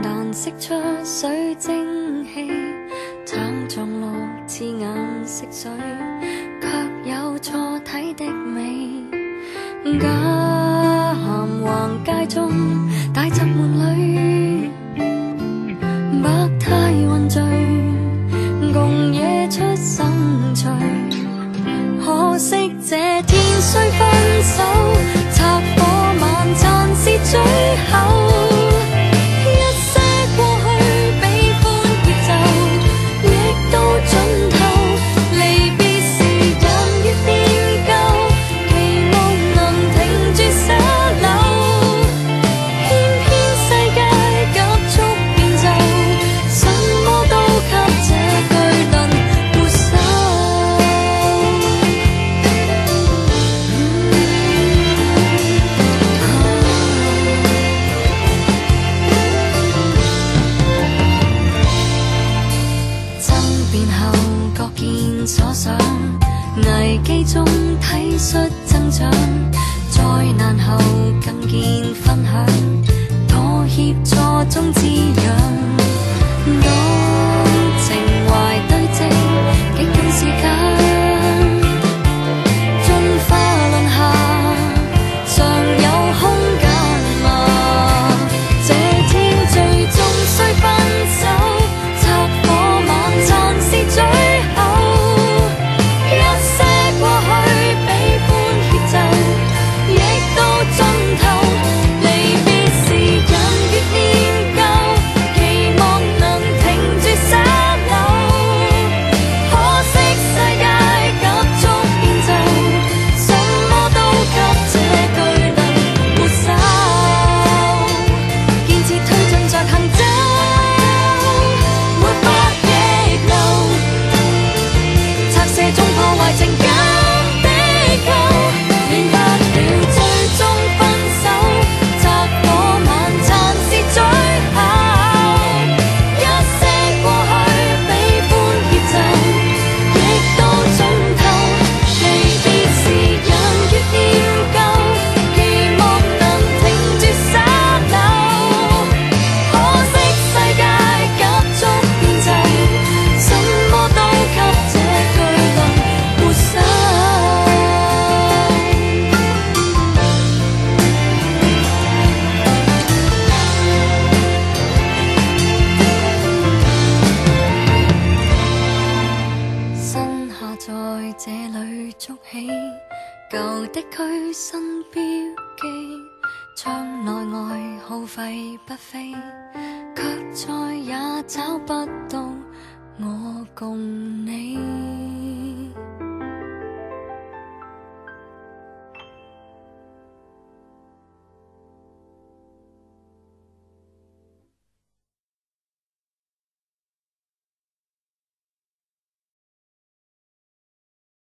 难释出水蒸气，橙像绿刺眼色水，却有错体的美。假咸横街中，大闸门里，百态混聚，共野出生趣。可惜这天虽所想，危机中体恤增长，灾难后更见分享，妥协助终。旧的驱新标记，将来外耗费不菲，却再也找不到我共你。